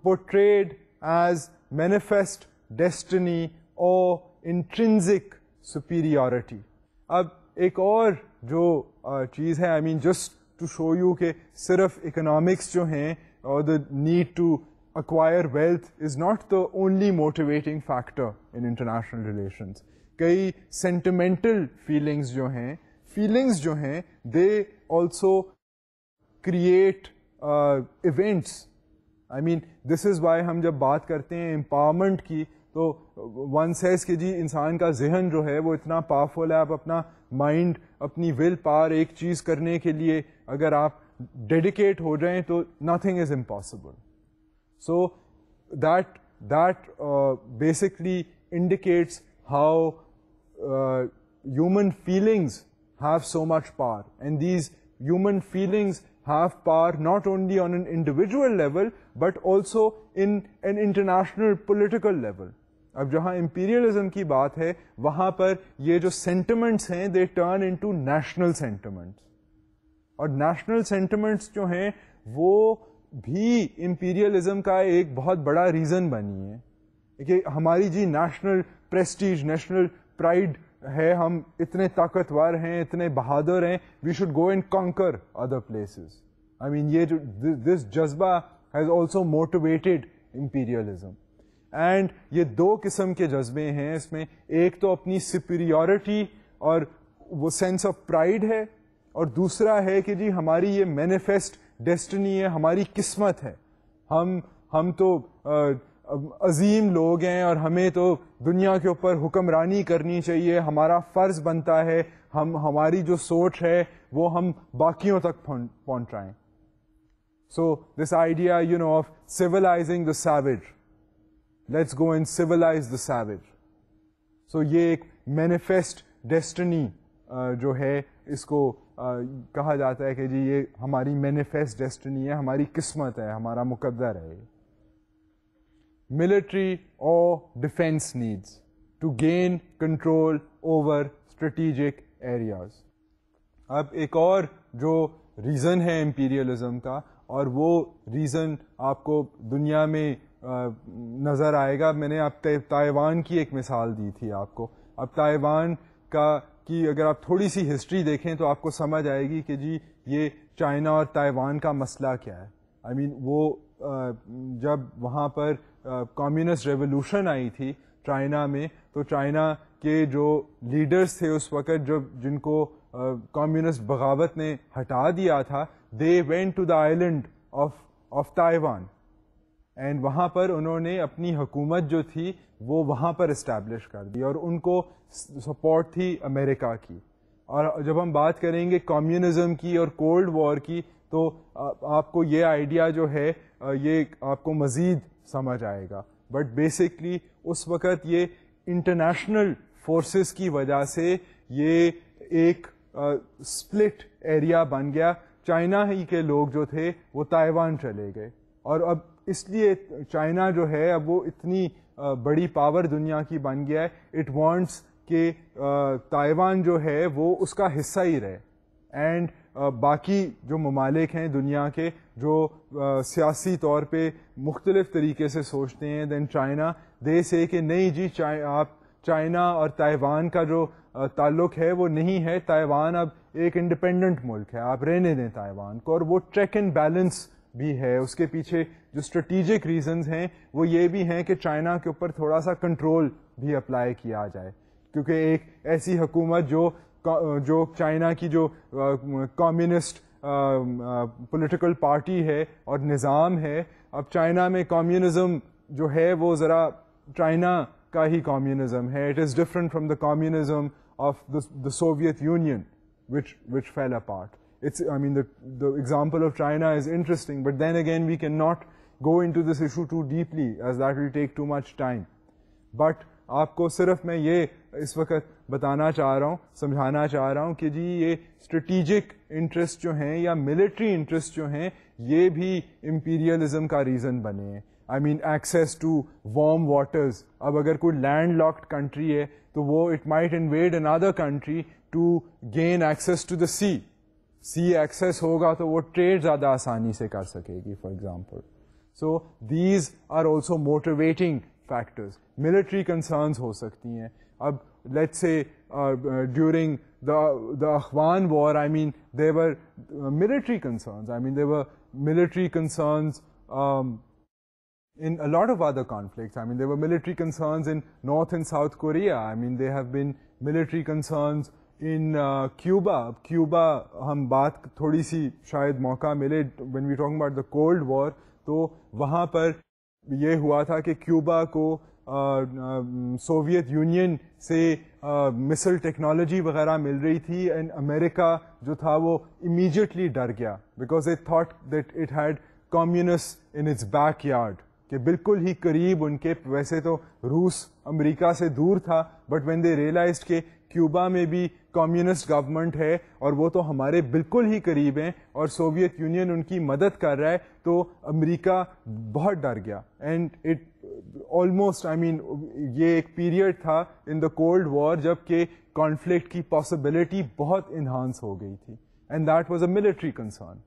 portrayed as manifest destiny or intrinsic superiority. अब एक और जो चीज़ है I mean just to show you के सिर्फ़ इकोनॉमिक्स जो हैं need to acquire wealth is not the only motivating factor in international relations. कई sentimental feelings जो हैं feelings जो हैं they also create uh, events I mean this is why हम जब बात करते हैं एम्पावरमेंट की तो वन सेज कि जी इंसान का जहन जो है वो इतना पावरफुल है आप अपना माइंड अपनी विल पावर एक चीज़ करने के लिए अगर आप डेडिकेट हो जाएँ तो nothing is impossible So that that basically indicates how human feelings have so much power. And these human feelings have power not only on an individual level, but also in an international political level. अब जहां imperialism की बात है वहां पर ये जो sentiments हैं they turn into national sentiments और नेशनल सेंटिमेंट्स जो हैं वो भी इंपीरियलिज्म का एक बहुत बड़ा रीजन बनी है। कि हमारी जी नेशनल प्रेस्टीज नेशनल प्राइड है, हम इतने ताकतवर हैं, इतने बहादुर हैं we should go and conquer other places I mean ये दिस जज्बा has also motivated imperialism and ये दो किस्म के जज्बे हैं इसमें। एक तो अपनी सुपीरियोरिटी और वो सेंस ऑफ़ प्राइड है, और दूसरा है कि जी हमारी ये मैनिफेस्ट डेस्टिनी है, हमारी किस्मत है। हम हम तो अजीम लोग हैं और हमें तो दुनिया के ऊपर हुक्मरानी करनी चाहिए। हमारा फ़र्ज़ बनता है, हम, हमारी जो सोच है, वो हम बाकियों तक पहुंचाएँ। So this idea you know of civilizing the savage let's go and civilize the savage so ये एक मैनिफेस्ट डेस्टिनी जो है, इसको कहा जाता है कि जी, ये हमारी मैनिफेस्ट डेस्टिनी है, हमारी किस्मत है, हमारा मुकद्दर है military or defense needs to gain control over strategic areas. अब एक और जो रीज़न है इम्पीरियलिज्म का, और वो रीज़न आपको दुनिया में नज़र आएगा। मैंने आप ताइवान की एक मिसाल दी थी आपको। अब ताइवान का की अगर आप थोड़ी सी हिस्ट्री देखें तो आपको समझ आएगी कि जी ये चाइना और ताइवान का मसला क्या है। आई I मीन mean, वो जब वहाँ पर कम्युनिस्ट रेवोल्यूशन आई थी चाइना में तो चाइना के जो लीडर्स थे उस वक़्त जब जिनको कम्युनिस्ट बगावत ने हटा दिया था they went to the island of of Taiwan and वहाँ पर उन्होंने अपनी हुकूमत जो थी, वो वहाँ पर इस्टेब्लिश कर दी और उनको सपोर्ट थी अमेरिका की। और जब हम बात करेंगे कम्युनिज्म की और कोल्ड वॉर की तो आपको ये आइडिया जो है ये आपको मज़ीद समझ आएगा। बट बेसिकली उस वक़्त ये इंटरनेशनल फोर्सेस की वजह से ये एक स्प्लिट एरिया बन गया। चाइना ही के लोग जो थे, वो ताइवान चले गए। और अब इसलिए चाइना जो है अब वो इतनी बड़ी पावर दुनिया की बन गया है। इट वांट्स कि ताइवान जो है वो उसका हिस्सा ही रहे। एंड बाकी जो ममालिक हैं दुनिया के जो सियासी तौर पे मुख्तलिफ़ तरीके से सोचते हैं दैन चाइना दे से कि नहीं जी चाइ, आप चाइना और ताइवान का जो ताल्लुक है वो नहीं है। ताइवान अब एक इंडिपेंडेंट मुल्क है। आप रहने दें ताइवान को और वो ट्रैक एंड बैलेंस भी है। उसके पीछे जो स्ट्रेटिजिक रीजंस हैं वो ये भी हैं कि चाइना के ऊपर थोड़ा सा कंट्रोल भी अप्लाई किया जाए क्योंकि एक ऐसी हुकूमत जो जो चाइना की जो कम्युनिस्ट पॉलिटिकल पार्टी है और निज़ाम है अब चाइना में कम्युनिज्म जो है वो ज़रा चाइना का ही कम्युनिज्म है it is different from the communism of the Soviet Union which which fell apart. It's I mean the the example of China is interesting, but then again we cannot go into this issue too deeply, as that will take too much time. But आपको सिर्फ़ मैं ये इस वक्त बताना चाह रहा हूँ, समझाना चाह रहा हूँ कि जी ये स्ट्रेटिजिक इंटरेस्ट जो हैं या मिलिट्री इंटरेस्ट जो हैं, ये भी इम्पीरियलिज्म का रीज़न बने हैं। I mean access to warm waters अब अगर कोई लैंड लॉक्ड कंट्री है तो वो it might invade an other country to gain access to the sea sea access होगा तो वो ट्रेड ज़्यादा आसानी से कर सकेगी for example So these are also motivating factors. Military concerns ho sakti hain. Let's say uh, uh, during the, the Afghan war, I mean, there were uh, military concerns. I mean, there were military concerns um, in a lot of other conflicts. I mean, there were military concerns in North and South Korea. I mean, there have been military concerns in uh, Cuba. Cuba, hum baat thodi si shayad mauka mile when we talk about the Cold War. तो वहाँ पर ये हुआ था कि Cuba को Soviet union से मिसल technology वगैरह मिल रही थी एंड अमेरिका जो था वो इमीजिएटली डर गया because it thought that it had communist in its backyard कि बिल्कुल ही करीब उनके, वैसे तो रूस अमेरिका से दूर था बट व्हेन दे रियलाइज़ के क्यूबा में भी कम्युनिस्ट गवर्नमेंट है और वो तो हमारे बिल्कुल ही करीब हैं और सोवियत यूनियन उनकी मदद कर रहा है तो अमेरिका बहुत डर गया। And it almost I mean ये एक पीरियड था इन द कोल्ड वॉर जबकि कॉन्फ्लिक्ट की पॉसिबिलिटी बहुत इन्हांस हो गई थी। And that was a military concern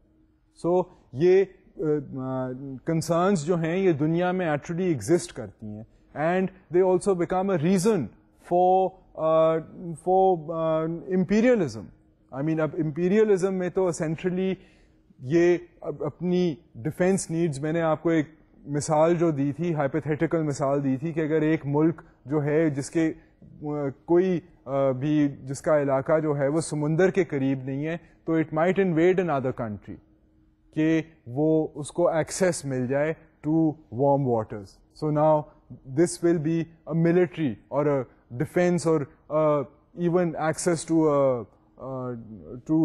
so ये कंसर्न्स uh, जो हैं ये दुनिया में एक्चुअली एग्जिस्ट करती हैं। And they also become a reason for for imperialism I mean अब इम्पीरियलिज्म में तो असेंशली ये अपनी डिफेंस नीड्स मैंने आपको एक मिसाल जो दी थी हाइपोथेटिकल मिसाल दी थी कि अगर एक मुल्क जो है, जिसके कोई भी जिसका इलाका जो है, वो समुंदर के करीब नहीं है तो it might invade an other country कि वो उसको एक्सेस मिल जाए to warm waters so now this will be a military और a डिफेंस और even access to to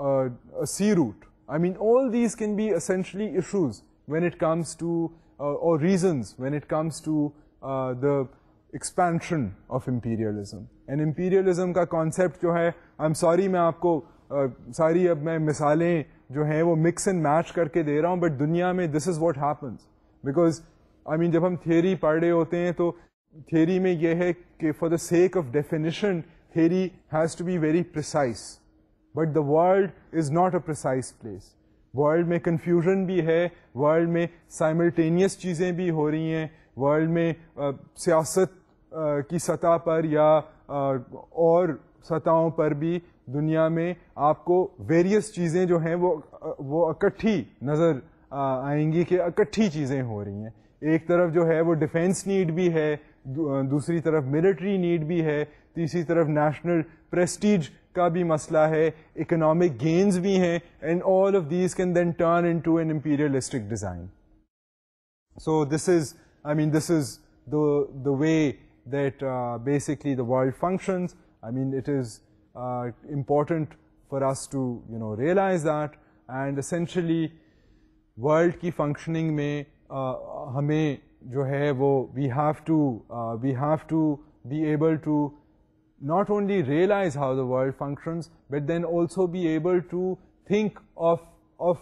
a sea route. I mean, all these can be essentially issues when it comes to, uh, or reasons when it comes to uh, the expansion of imperialism. And imperialism का concept जो है, I'm sorry मैं आपको uh, सारी अब मैं मिसालें जो हैं वो mix and match करके दे रहा हूँ, but दुनिया में this is what happens. Because, I mean, जब हम theory पढ़ रहे होते हैं तो theory में ये है कि for the sake of definition, theory has to be very precise. But the world is not a precise place. World में कन्फ्यूज़न भी है वर्ल्ड में साइमल्टेनियस चीज़ें भी हो रही हैं वर्ल्ड में सियासत की सतह पर या और सतहों पर भी दुनिया में आपको वेरियस चीज़ें जो हैं वो वो इकट्ठी नज़र आएँगी कि इकट्ठी चीज़ें हो रही हैं एक तरफ़ जो है वो डिफेंस नीड भी है दूसरी तरफ मिलिट्री नीड भी है तीसरी तरफ नेशनल प्रेस्टीज का भी मसला है इकोनॉमिक गेन्स भी हैं and all of these can then turn in to an imperialistic design so this is I mean this is the way that uh, basically the world functions. I mean, it is uh, important for us to, you know, realize that. And essentially, world की functioning में uh, हमें जो है वो we have to uh, we have to be able to not only realize how the world functions, but then also be able to think of,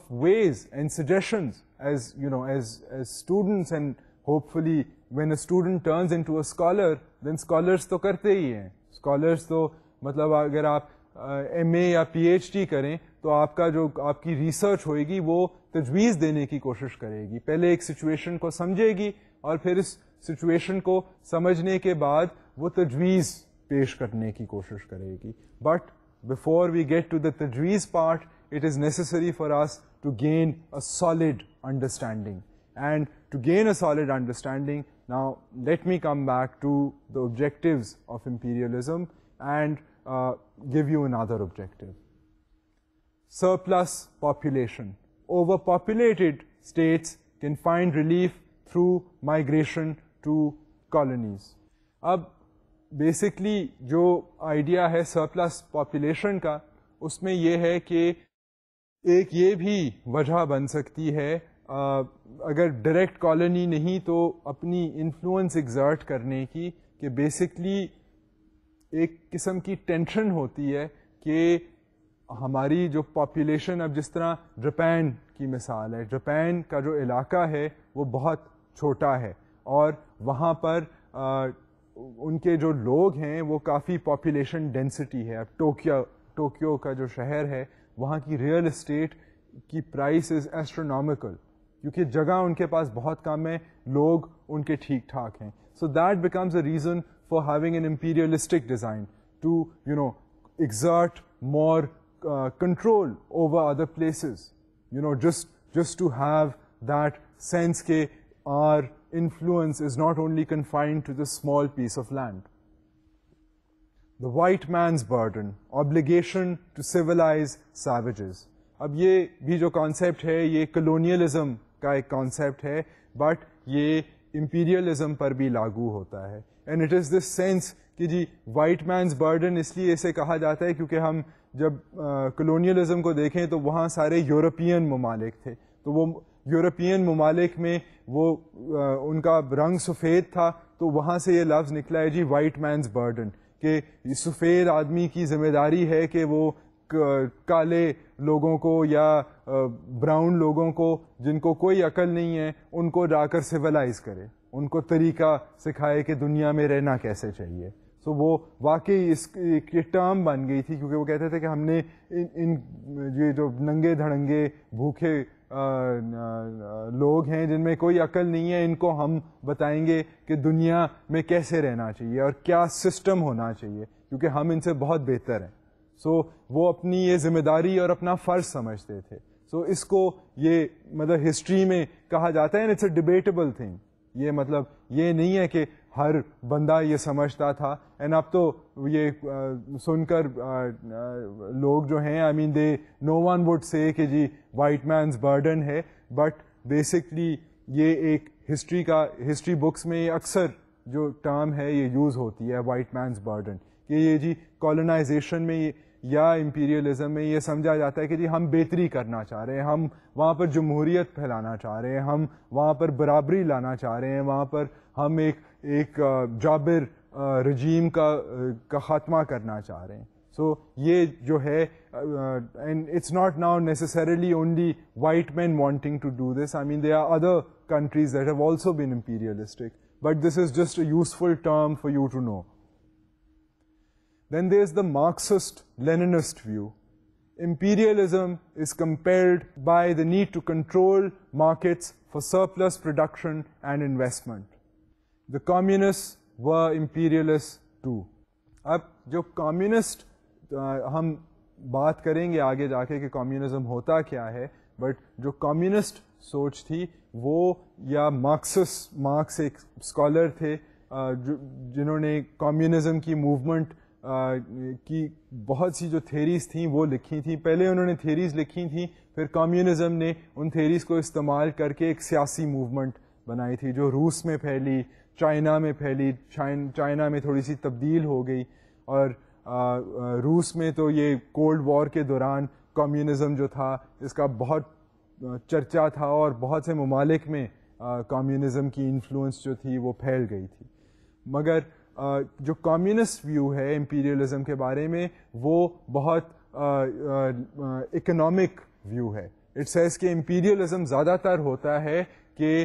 ways and suggestions as, you know, as, as students and hopefully when a student turns into a scholar, then scholars to karte hi hain. Scholars to, matlab agar aap M A या P H D करें तो आपका जो आपकी research होएगी वो तजवीज़ देने की कोशिश करेगी पहले एक सिचुएशन को समझेगी और फिर इस सिचुएशन को समझने के बाद वो तजवीज़ पेश करने की कोशिश करेगी but before we get to the तजवीज़ part it is necessary for us to gain a solid understanding. And to gain a solid understanding, now let me come back to the objectives of imperialism and uh, give you another objective. Surplus population. Overpopulated states can find relief through migration to colonies. अब basically जो idea है surplus population का उसमें यह है कि एक ये भी वजह बन सकती है आ, अगर डायरेक्ट कॉलोनी नहीं तो अपनी इन्फ्लुएंस एग्जर्ट करने की कि बेसिकली एक किस्म की टेंशन होती है कि हमारी जो पॉपुलेशन अब जिस तरह जापान की मिसाल है जापान का जो इलाका है वो बहुत छोटा है और वहाँ पर आ, उनके जो लोग हैं वो काफ़ी पॉपुलेशन डेंसिटी है अब टोक्यो टोक्यो का जो शहर है वहाँ की रियल इस्टेट की प्राइस इज़ एस्ट्रोनॉमिकल क्योंकि जगह उनके पास बहुत कम है लोग उनके ठीक ठाक हैं so that becomes a reason for having an imperialistic design to you know exert more uh, control over other places. You know, just, just to have that sense ke our influence is not only confined to this small piece of land. The white man's burden, obligation to civilize savages. अब ये भी जो concept है ये colonialism का एक concept है but ये इम्पीरियलिज्म पर भी लागू होता है and it is this sense कि जी वाइट मैंस बर्डन इसलिए इसे कहा जाता है क्योंकि हम जब कलोनियलिज्म को देखें तो वहाँ सारे यूरोपियन ममालिक थे तो वो यूरोपियन ममालिक में वो आ, उनका रंग सफ़ेद था तो वहाँ से ये लफ्ज़ निकला है जी वाइट मैंस बर्डन कि सफ़ेद आदमी की ज़िम्मेदारी है कि वो काले लोगों को या ब्राउन लोगों को जिनको कोई अकल नहीं है उनको जाकर सिविलाइज करे उनको तरीका सिखाए कि दुनिया में रहना कैसे चाहिए। सो so, वो वाकई इस एक टर्म बन गई थी क्योंकि वो कहते थे कि हमने इन इन ये जो नंगे धड़ंगे भूखे लोग हैं जिनमें कोई अकल नहीं है इनको हम बताएँगे कि दुनिया में कैसे रहना चाहिए और क्या सिस्टम होना चाहिए क्योंकि हम इनसे बहुत बेहतर हैं। सो so, वो अपनी ये ज़िम्मेदारी और अपना फ़र्ज़ समझते थे। सो so, इसको ये मतलब हिस्ट्री में कहा जाता है इट्स अ डिबेटेबल थिंग ये मतलब ये नहीं है कि हर बंदा ये समझता था। एंड अब तो ये सुनकर लोग जो हैं I mean they no one would say कि जी वाइट मैंस बर्डन है। बट बेसिकली ये एक हिस्ट्री का हिस्ट्री बुक्स में अक्सर जो टर्म है, ये यूज़ होती है वाइट मैंस बर्डन कि ये जी कॉलोनाइजेशन में ये इंपीरियलिज्म में ये समझा जाता है कि जी, हम बेहतरी करना चाह रहे हैं। हम वहाँ पर जमहूरियत फैलाना चाह रहे हैं। हम वहाँ पर बराबरी लाना चाह रहे हैं। वहाँ पर हम एक एक जाबिर रजीम का का ख़ात्मा करना चाह रहे हैं सो so, ये जो है and it's not now necessarily only white man wanting to do this I mean they are other countries that have also been imperialistic. But this is just a useful term for you to know. Then there's the Marxist Leninist view. Imperialism is compelled by the need to control markets for surplus production and investment. The communists were imperialists too. अब जो communist हम बात करेंगे आगे जाके कि communism होता क्या है बट जो कम्युनिस्ट सोच थी, वो या मार्क्सिस्ट मार्क्स एक स्कॉलर थे जिन्होंने कम्युनिज्म की मूवमेंट की बहुत सी जो थेरीज थी, वो लिखी थी पहले उन्होंने थेरीज लिखी थी, फिर कम्युनिज्म ने उन थेरीज को इस्तेमाल करके एक सियासी मूवमेंट बनाई थी, जो रूस में फैली चाइना में फैली चाइना में थोड़ी सी तब्दील हो गई और रूस में तो ये कोल्ड वॉर के दौरान कम्युनिज्म जो था, इसका बहुत चर्चा था और बहुत से ममालिक में कम्युनिज्म की इन्फ्लुएंस जो थी वो फैल गई थी। मगर जो कम्युनिस्ट व्यू है इम्पीरियलिज्म के बारे में, वो बहुत इकोनॉमिक व्यू है। इट सेज कि इम्पीरियलिज्म ज़्यादातर होता है कि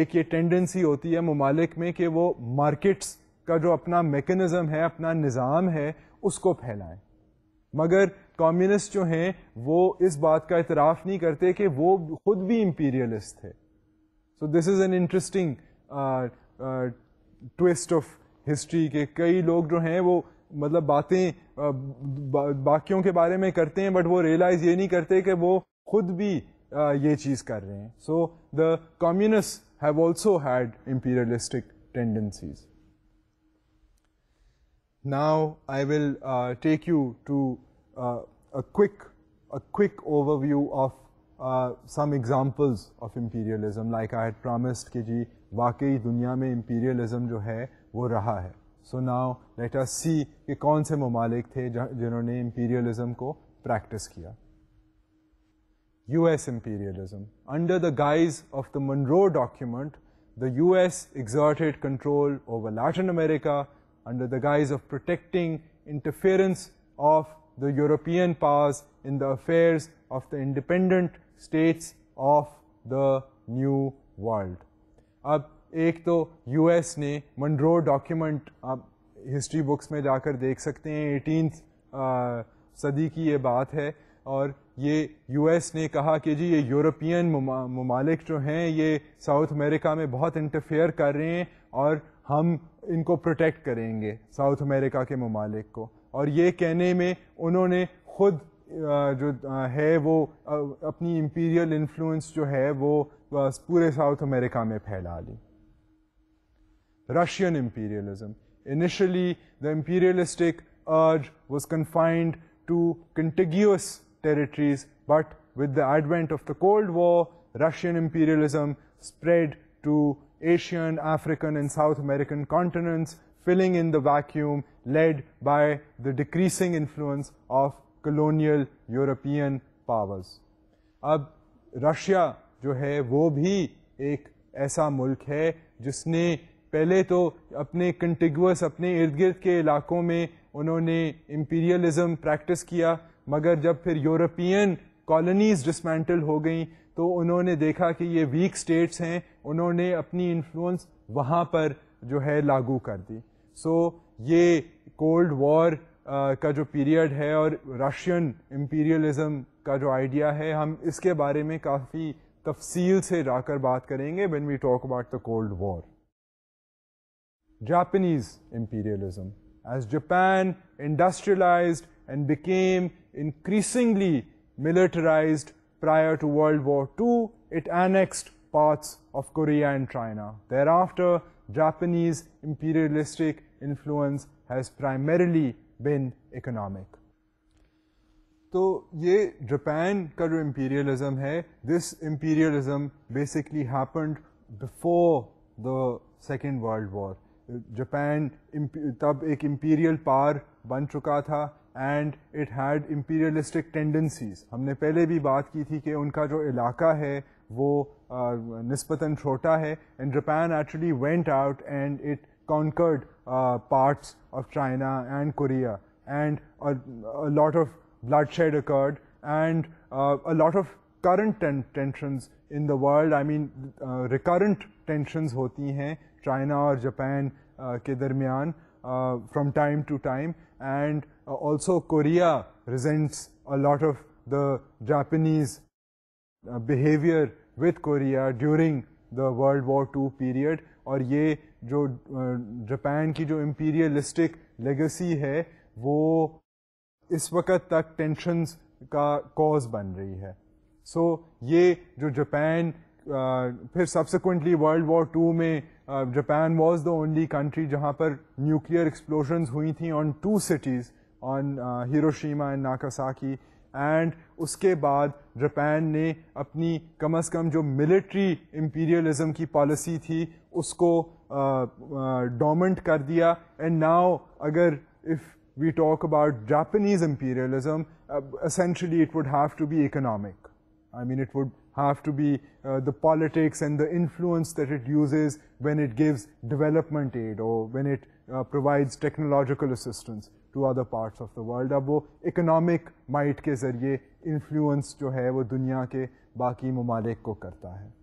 एक ये टेंडेंसी होती है ममालिक में कि वो मार्केट्स का जो अपना मेकनिज़म है, अपना निज़ाम है, उसको फैलाएँ। मगर कम्युनिस्ट जो हैं, वो इस बात का इतराफ़ नहीं करते कि वो खुद भी इम्पीरियलिस्ट थे। So this is an interesting twist of history के कई लोग जो हैं, वो मतलब बातें बाकियों के बारे में करते हैं बट वो रियलाइज़ ये नहीं करते कि वो खुद भी ये चीज़ कर रहे हैं। So the communist have also had imperialistic tendencies now I will take you to a quick a quick overview of uh, some examples of imperialism. Like I had promised कि जी वाकई दुनिया में इम्पीरियलिज्म जो है वो रहा है। सो नाउ लेट अस सी कि कौन से ममालिक थे जिन्होंने इम्पीरियलिज्म को प्रैक्टिस किया। US imperialism. Under the guise of the Monroe document, the US exerted control over Latin America under the guise of protecting interference of the European powers in the affairs of the independent states of the New World. अब एक तो US ने Monroe document आप history books में जाकर देख सकते हैं एटीन सदी की ये बात है और ये यूएस ने कहा कि जी ये यूरोपियन ममालिक जो हैं ये साउथ अमेरिका में बहुत इंटरफेयर कर रहे हैं और हम इनको प्रोटेक्ट करेंगे साउथ अमेरिका के ममालिक को और ये कहने में उन्होंने खुद जो है वो अपनी इम्पीरियल इन्फ्लुएंस जो है वो पूरे साउथ अमेरिका में फैला ली Russian imperialism. Initially, the imperialistic urge was confined to contiguous territories, but with the advent of the Cold War, Russian imperialism spread to Asian, African, and South American continents, filling in the vacuum led by the decreasing influence of colonial European powers. अब Russia जो है वो भी एक ऐसा मुल्क है जिसने पहले तो अपने कंटिगुअस अपने इर्द गिर्द के इलाकों में उन्होंने इम्पीरियलिज्म प्रैक्टिस मगर जब फिर यूरोपियन कॉलोनीज डिसमेंटल हो गई तो उन्होंने देखा कि ये वीक स्टेट्स हैं उन्होंने अपनी इन्फ्लुएंस वहाँ पर जो है लागू कर दी। सो so, ये कोल्ड वॉर का जो पीरियड है और रशियन इम्पीरियलिज्म का जो आइडिया है हम इसके बारे में काफ़ी तफसील से जाकर बात करेंगे when we talk about the cold war Japanese imperialism as Japan industrialized and became increasingly militarized prior to World War II, it annexed parts of Korea and China. Thereafter, Japanese imperialistic influence has primarily been economic. तो ये Japan का जो imperialism है this imperialism basically happened before the second world war Japan तब एक imperial power बन चुका था and it had imperialistic tendencies हमने पहले भी बात की थी कि उनका जो इलाका है वो नस्बता छोटा है and Japan actually went out and it uh, of China and Korea and a, a lot of bloodshed occurred and uh, a lot of current ten tensions in the world. I mean, uh, hoti hain Japan uh, ke darmiyan uh, from time to time and uh, also Korea resents a lot of the Japanese uh, behavior with Korea during the World War II period और ये जो Japan की जो imperialistic legacy है वो इस वक्त तक टेंशन्स का कॉज बन रही है so, ये जो जापान फिर सब्सिक्वेंटली वर्ल्ड वॉर टू में Japan was the only country जहाँ पर न्यूक्लियर एक्सप्लोजन्स हुई थी on two cities on Hiroshima and Nagasaki and उसके बाद जापान ने अपनी कम अज़ कम जो मिलिट्री इम्पीरियलिज्म की पॉलिसी थी उसको डोमेंट uh, uh, कर दिया एंड नाउ अगर if we talk about Japanese imperialism, uh, essentially it would have to be economic. I mean, it would have to be uh, the politics and the influence that it uses when it gives development aid or when it uh, provides technological assistance to other parts of the world. अब वो economic might के ज़रिए influence जो है वो दुनिया के बाकी ममालिक को करता है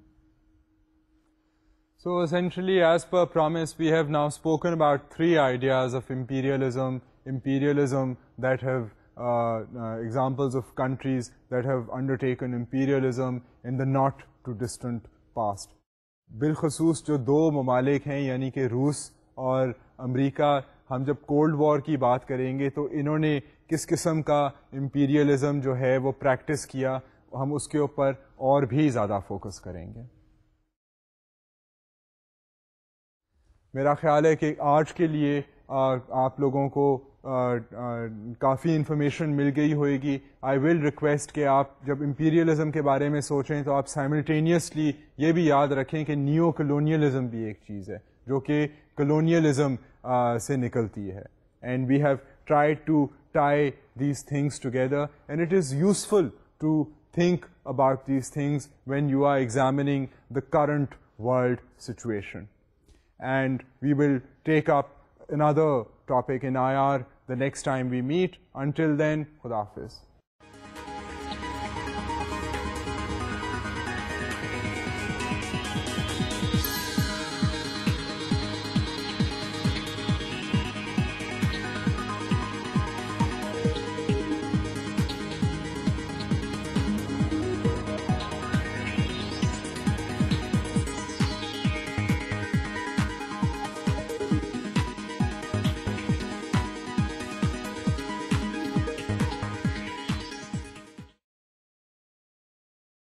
So essentially, as per promise, we have now spoken about three ideas of imperialism, imperialism that have uh, uh, examples of countries that have undertaken imperialism in the not too distant past. बिलखसूस जो दो ममालिक हैं यानी कि रूस और America हम जब कोल्ड वॉर की बात करेंगे तो इन्होंने किस किस्म का इम्पीरियलिज्म जो है वो प्रैक्टिस किया हम उसके ऊपर और भी ज़्यादा फोकस करेंगे मेरा ख्याल है कि आज के लिए आप लोगों को काफ़ी इन्फॉर्मेशन मिल गई होगी आई विल रिक्वेस्ट कि आप जब इम्पीरियलिज्म के बारे में सोचें तो आप साइमल्टेनियसली ये भी याद रखें कि नियो कलोनियलिज्म भी एक चीज़ है, जो कि कलोनियलिज्म से निकलती है and we have tried to tie these things together and it is useful to think about these things when you are examining the current world situation. And we will take up another topic in IR the next time we meet. Until then, Khuda Hafiz.